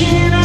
Imagine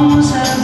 vamos a